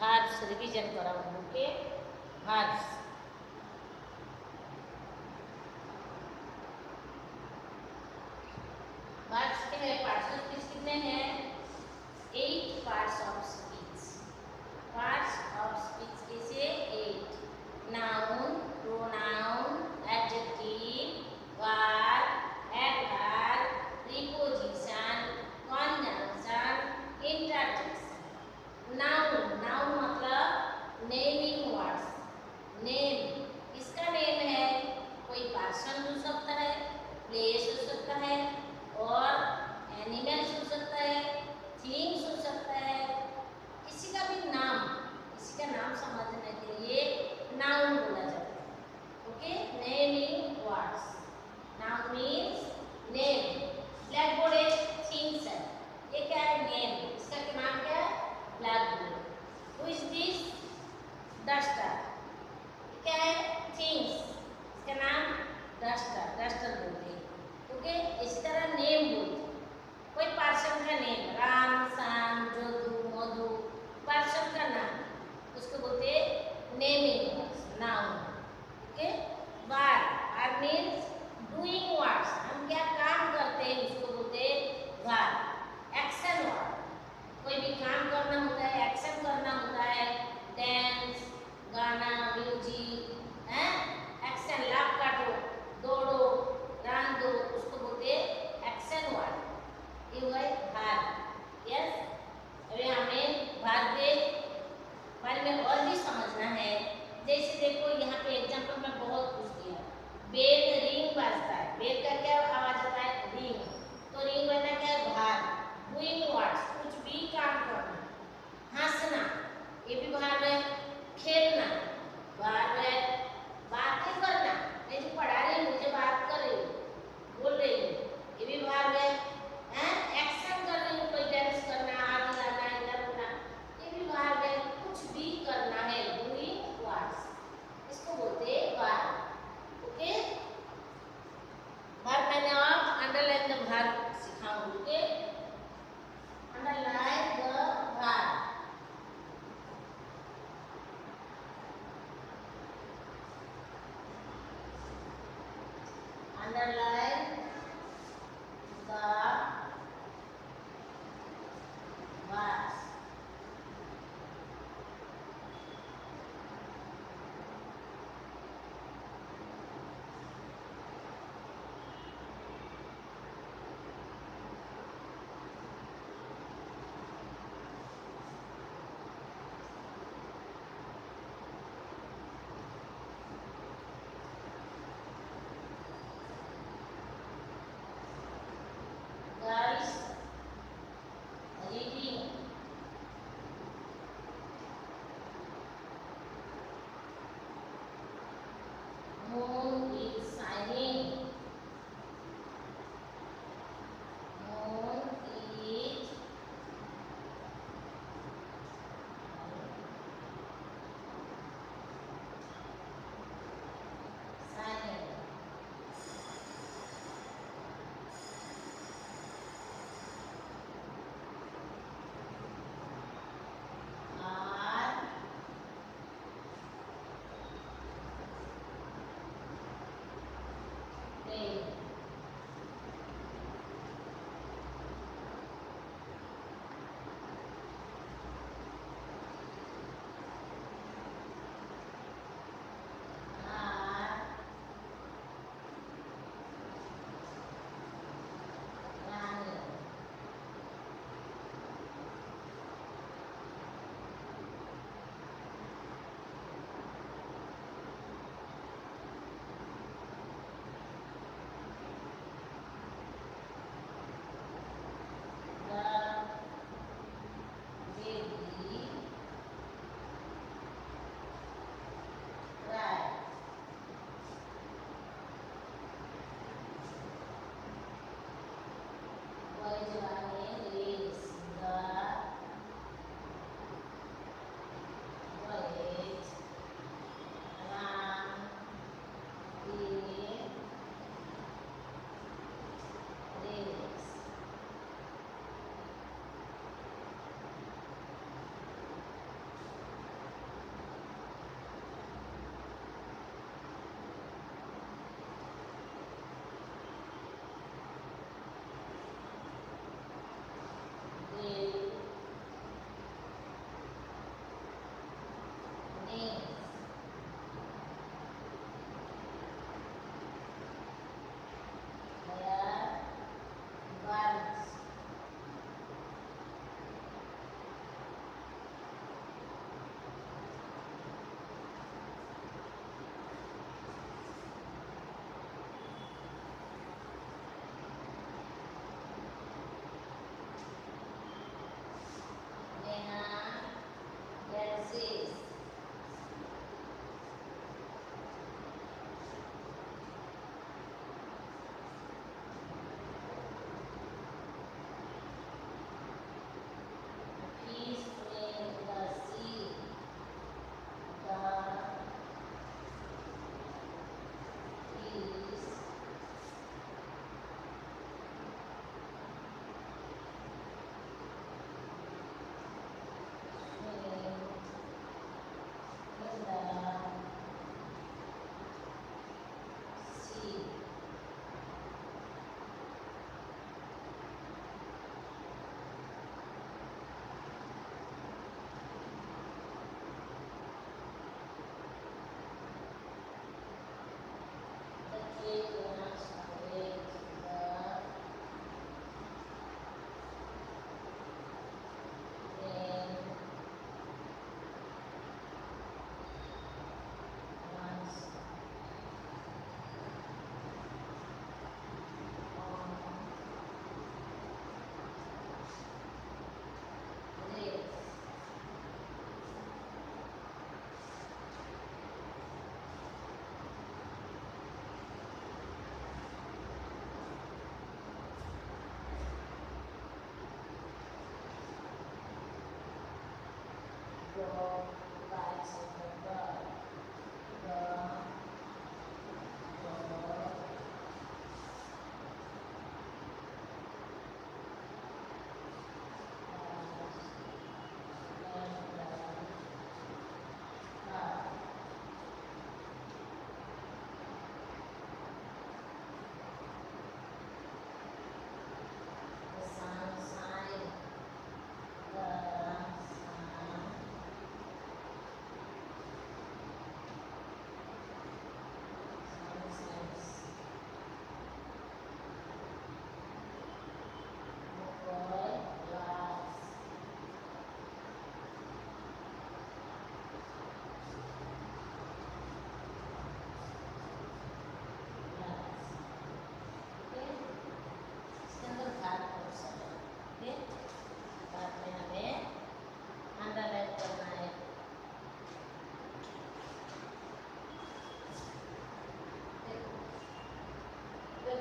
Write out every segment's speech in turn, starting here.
Verse revision कर मुखे भार्स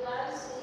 celulares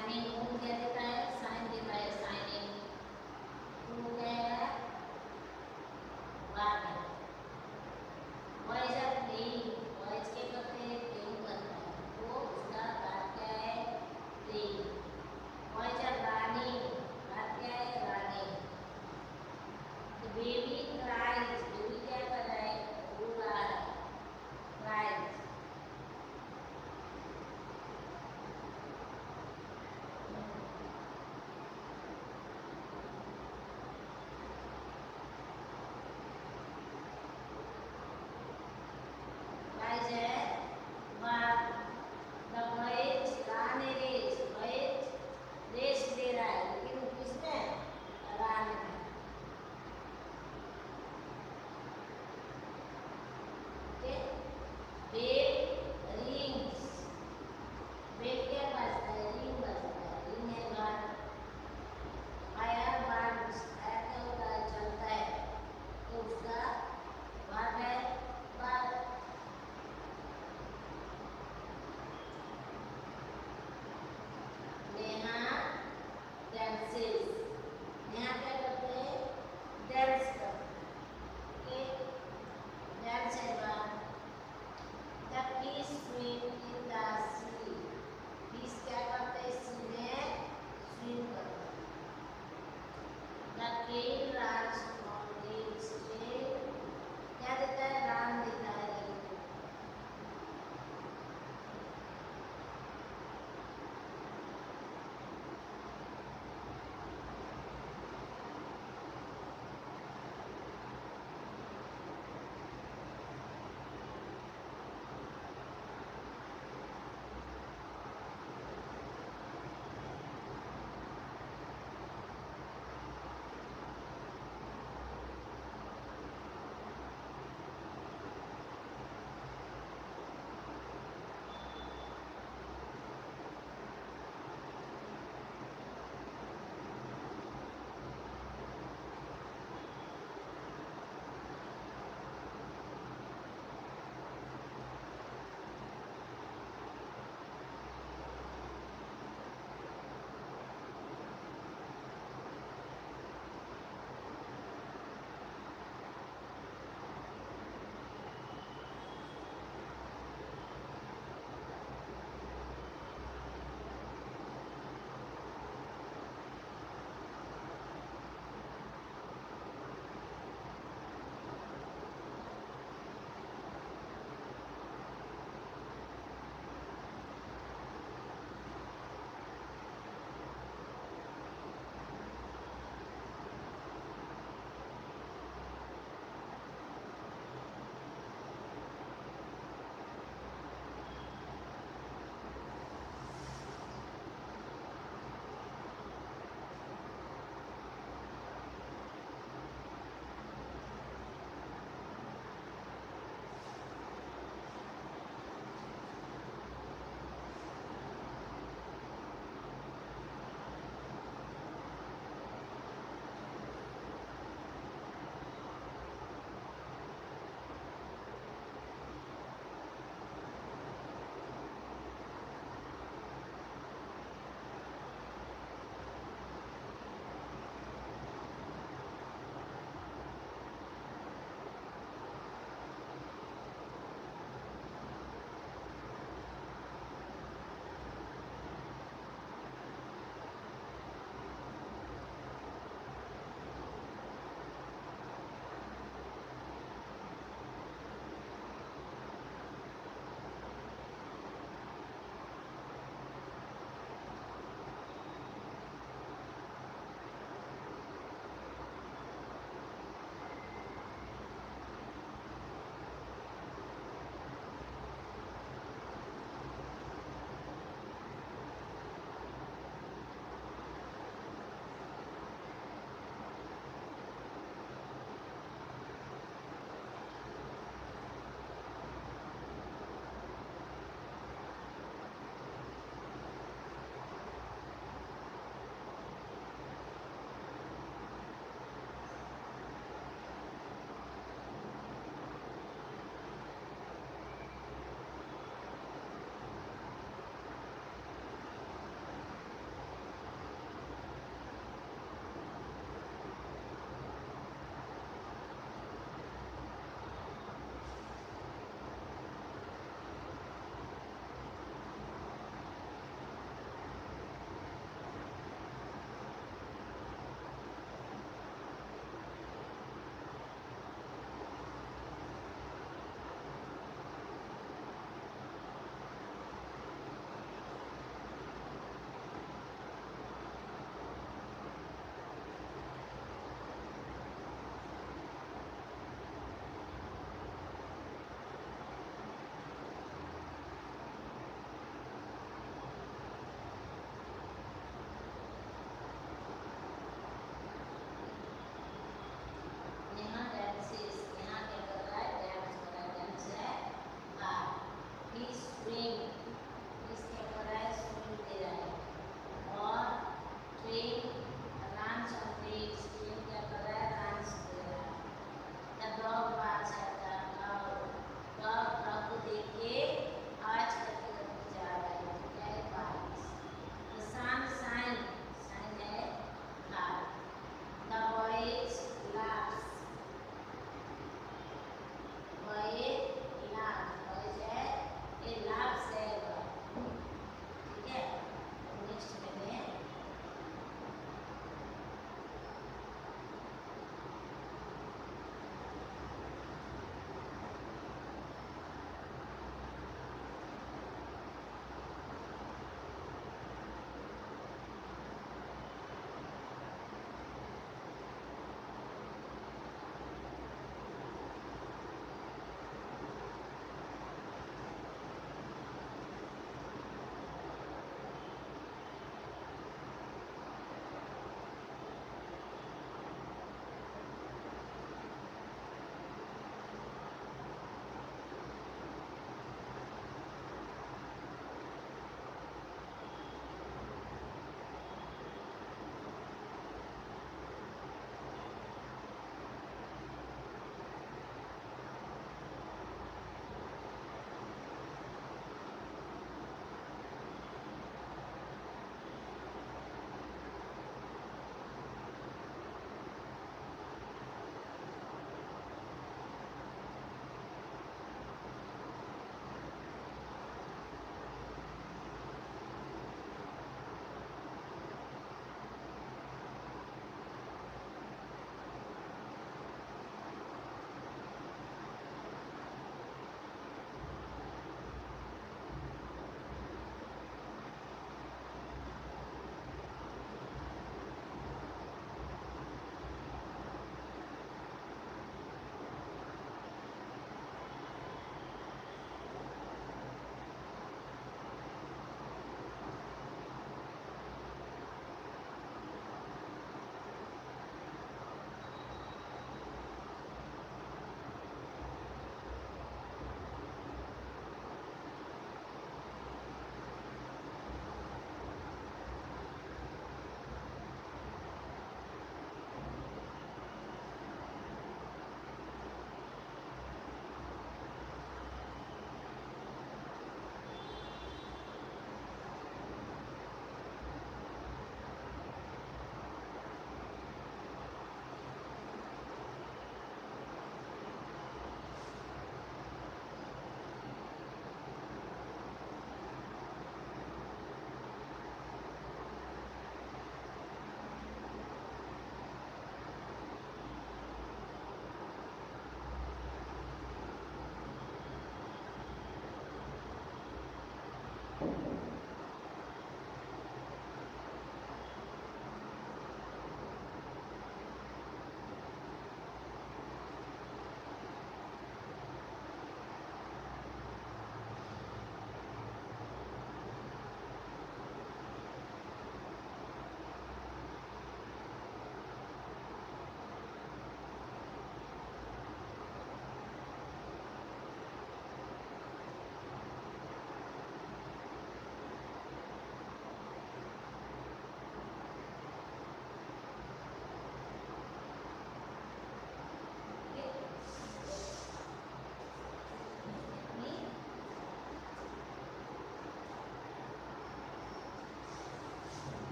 and we move get the prior, sign the prior, sign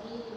familia.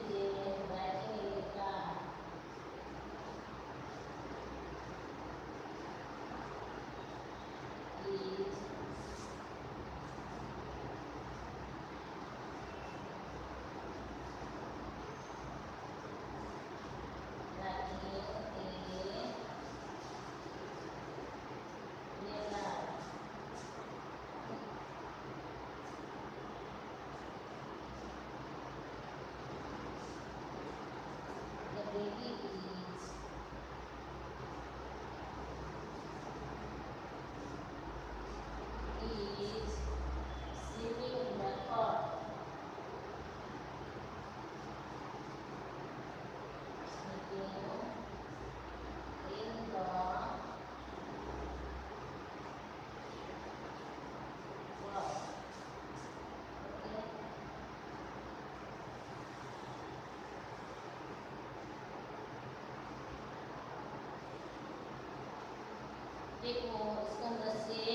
一个送的西。